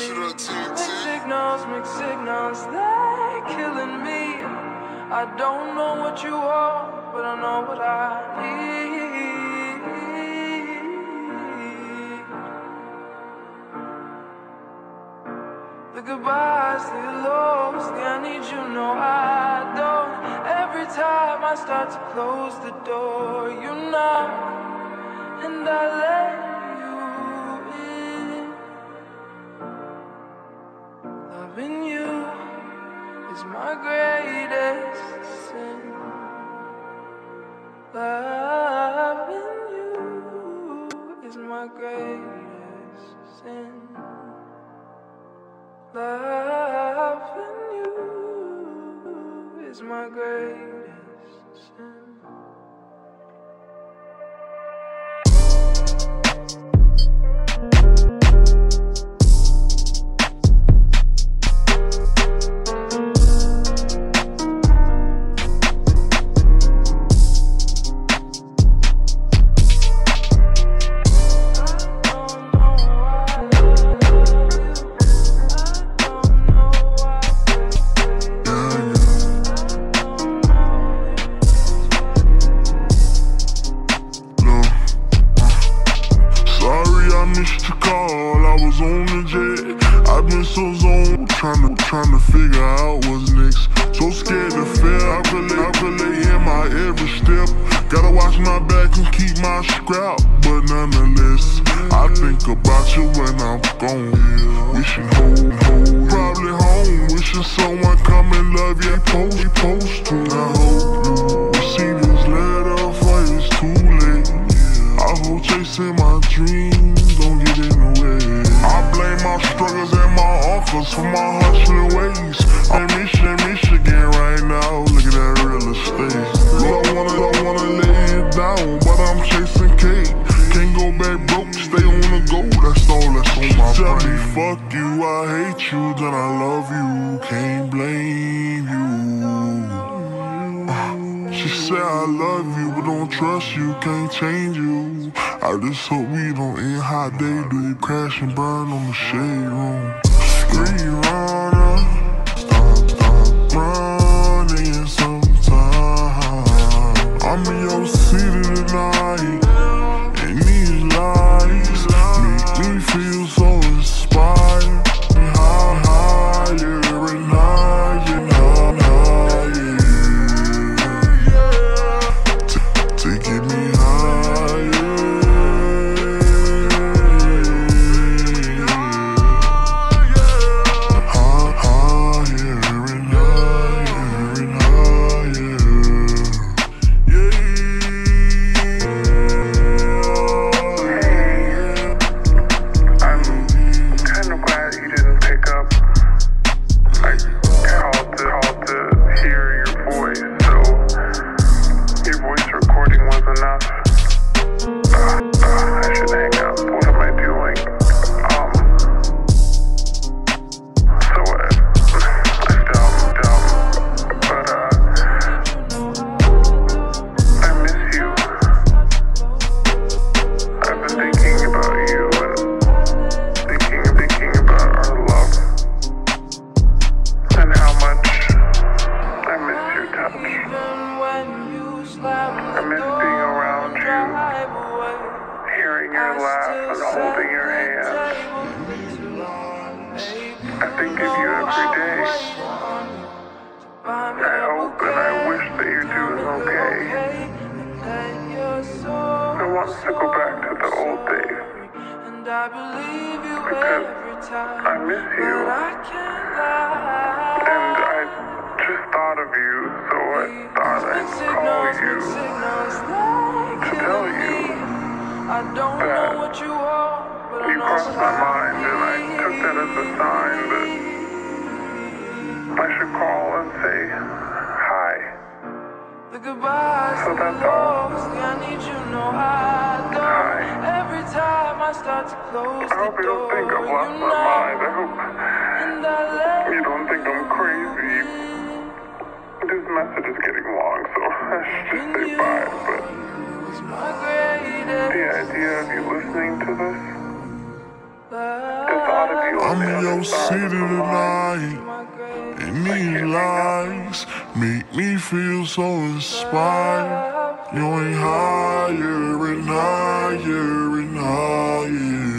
Mixed signals, mixed signals, they're killing me. I don't know what you are, but I know what I need. The goodbyes, the hellos, the I need you, no, I don't. Every time I start to close the door, you knock, and I let my greatest sin. Loving you is my greatest sin. Loving you is my greatest sin. Been so zoned, trying to, trying to figure out what's next. So scared to fail, I relate, I relate in my every step. Gotta watch my back and keep my scrap, but nonetheless, I think about you when I'm gone. Wishing home, home, probably home. Wishing someone come and love you, post, post and my uncles for my hustling ways. I'm in Michigan, right now. Look at that real estate. Lord, I wanna, I wanna lay it down, but I'm chasing cake. Can't go back broke, stay on the go. That's all that's on my Tell brain. me fuck you, I hate you, then I love you. Can't blame She said I love you, but don't trust you, can't change you. I just hope we don't end hot day, do crash and burn on the shade room. Miss being around you, Hearing your laugh and holding your hand. I think of you every day. I hope and I wish that you're doing okay. I want to go back to the old days Because. I miss you. And I just thought of you, so I thought I'd call you that know uh, what you are, but I know crossed my mind, and I took that as a sign that I should call and say hi. The goodbyes, So that's all. I need you, no I don't. Hi. Every time I start to close I hope you don't think I've lost my mind. I hope and I let you don't think I'm crazy. This message is getting long, so I should just say bye. But listening to this, the thought of you I'm in your city tonight. And these lights make me feel so inspired. You ain't higher and higher and higher